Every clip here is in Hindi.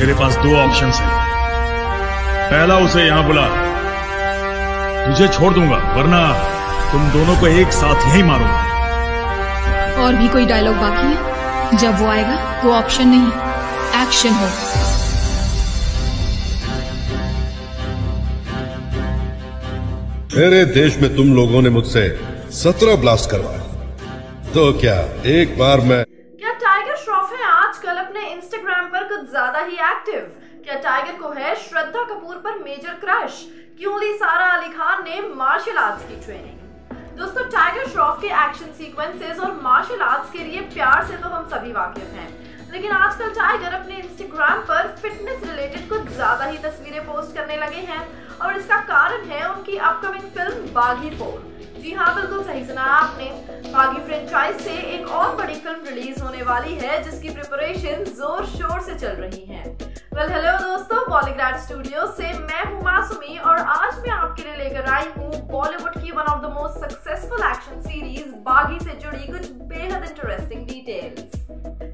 तेरे पास दो ऑप्शंस हैं। पहला उसे यहाँ बुला। तुझे छोड़ दूँगा वरना तुम दोनों को एक साथ यही मारूँगा। और भी कोई डायलॉग बाकी है? जब वो आएगा वो ऑप्शन नहीं एक्शन हो। मेरे देश में तुम लोगों ने मुझसे सत्रह ब्लास्ट करवाए। तो क्या एक बार मैं क्या टाइगर श्रॉफ है आजकल अपने इंस्टाग्राम पर कुछ ज़्यादा ही एक्टिव क्या टाइगर को है श्रद्धा कपूर पर मेजर क्रश क्यों ली सारा अली खान ने मार्शल आर्ट्स की ट्रेनिंग दोस्तों टाइगर श्रॉफ के एक्शन सीक्वेंसेस और मार्शल आर्ट्स के लिए प्यार से तो हम सभी वाकिफ हैं। लेकिन आजकल टाइगर अपने इंस्टाग्राम पर फिटनेस रिलेटेड कुछ ज़्यादा ही तस्वीरें पोस्ट करने लगे हैं। और इसका कारण है उनकी अपकमिंग फ़िल्म बागी फोर। जी हाँ बिल्कुल सही सुना आपने। बागी फ्रेंचाइज से एक और बड़ी फ़िल्म रिलीज़ होने वाली है, जिसकी प्रिपरेशन ज़ोर शोर से चल रही है। वेल हेलो दोस्तों बॉलीग्राड स्टूडियो से मैं हूँ मासूमी, और आज मैं आपके लिए लेकर आई हूँ बॉलीवुड की one of the most successful action series Baaghi से जुड़ी कुछ बेहद इंटरेस्टिंग डिटेल्स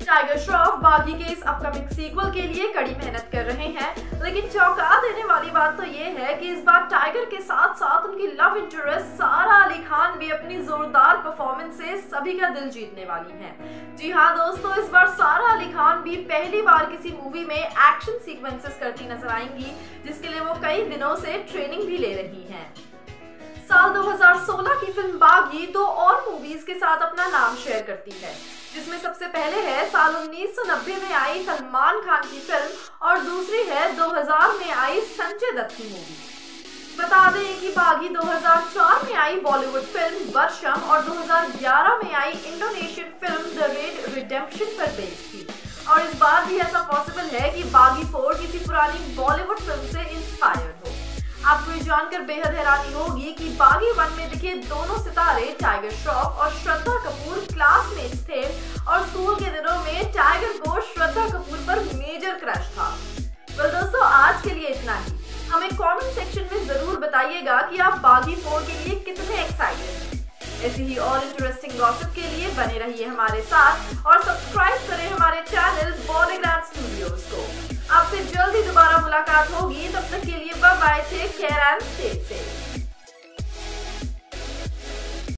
टाइगर श्रॉफ बागी के इस अपकमिंग सीक्वल के लिए कड़ी मेहनत कर रहे हैं लेकिन चौंका देने वाली बात तो ये है कि इस बार टाइगर के साथ साथ उनकी लव इंटरेस्ट सारा अली खान भी अपनी जोरदार परफॉर्मेंस से सभी का दिल जीतने वाली हैं। जी हाँ दोस्तों, इस बार सारा अली खान भी पहली बार किसी मूवी में एक्शन सीक्वेंसेस करती नज़र आएँगी, जिसके लिए वो कई दिनों से ट्रेनिंग भी ले रही हैं। साल 2016 की फ़िल्म बागी दो और मूवीज़ के साथ अपना नाम शेयर करती है जिसमें सबसे पहले है साल 1990 में आई सलमान खान की फ़िल्म और दूसरी है 2000 में आई संजय दत्त की मूवी बता दें कि बागी 2004 में आई बॉलीवुड फ़िल्म वर्षम और 2011 में आई Indonesian film the raid redemption पर बेस्ड थी। और इस बार भी ऐसा पॉसिबल है कि बागी फोर किसी पुरानी बॉलीवुड फ़िल्म से जानकर बेहद हैरानी होगी कि बागी वन में दिखे दोनों सितारे टाइगर श्रॉफ और श्रद्धा कपूर क्लासमेट्स थे और स्कूल के दिनों में टाइगर को श्रद्धा कपूर पर मेजर क्रश था। Well, दोस्तों आज के लिए इतना ही। हमें कमेंट सेक्शन में ज़रूर बताइएगा कि आप बागी फोर के लिए कितने एक्साइटेड हैं। ऐसी ही और इंटरेस्टिंग गॉसिप के लिए बने रहिए हमारे साथ और सब्सक्राइब करें हमारे चैनल बॉलीग्राड स्टूडियोज को। आपसे जल्दी दोबारा मुलाकात होगी। तब तक के लिए बाय que quer.